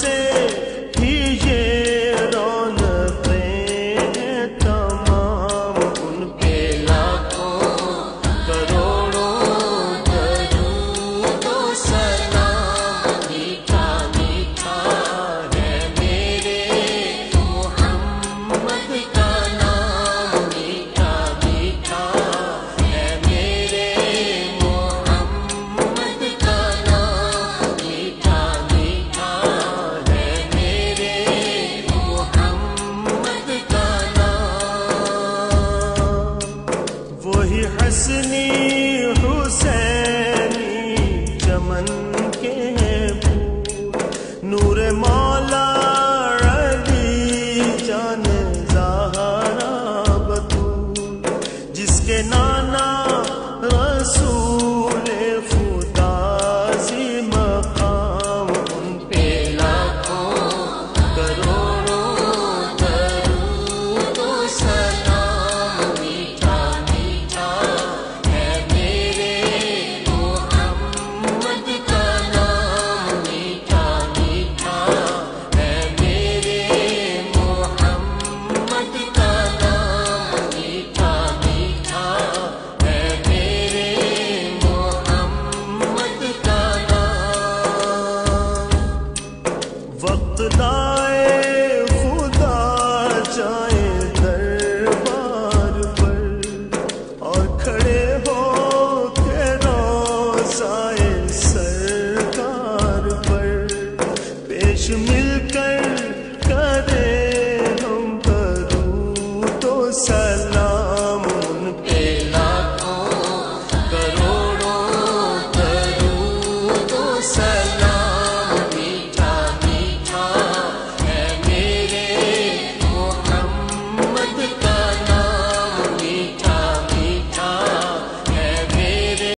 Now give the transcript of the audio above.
से ही ये say